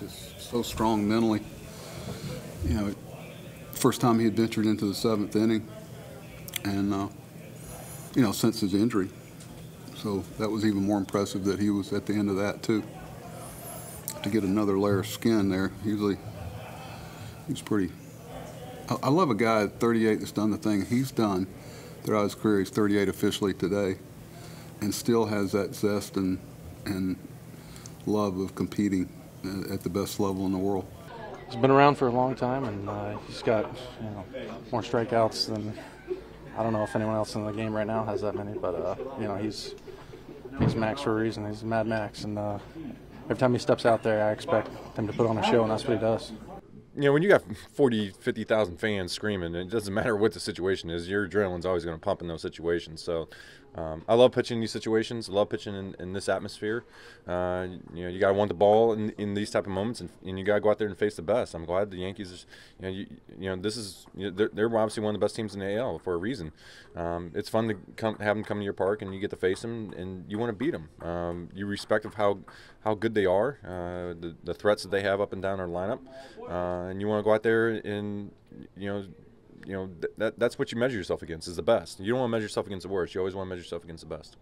just so strong mentally. You know, first time he had ventured into the seventh inning, and uh, you know, since his injury. So that was even more impressive that he was at the end of that too. To get another layer of skin there, usually he's pretty. I, love a guy at 38 that's done the thing he's done throughout his career. He's 38 officially today, and still has that zest and and love of competing at- the best level in the world. He's been around for a long time, and uh, he's got you know more strikeouts than I don't know if anyone else in the game right now has that many. But uh, you know he's he's Max for a reason. He's Mad Max, and uh, every time he steps out there, I expect him to put on a show, and that's what he does. You know, when you got 40, 50,000 fans screaming, it doesn't matter what the situation is, your adrenaline's always going to pump in those situations. So um, I love pitching in these situations. I love pitching in, in this atmosphere. Uh, you know, you got to want the ball in, in these type of moments, and, and you got to go out there and face the best. I'm glad the Yankees, you know, you, you know this is, you know, they're, they're obviously one of the best teams in the AL for a reason. Um, it's fun to come, have them come to your park, and you get to face them, and you want to beat them. Um, you respect of how, how good they are, uh, the, the threats that they have up and down our lineup, uh, and you want to go out there and you know, you know th- that that's what you measure yourself against is the best. You don't want to measure yourself against the worst. You always want to measure yourself against the best.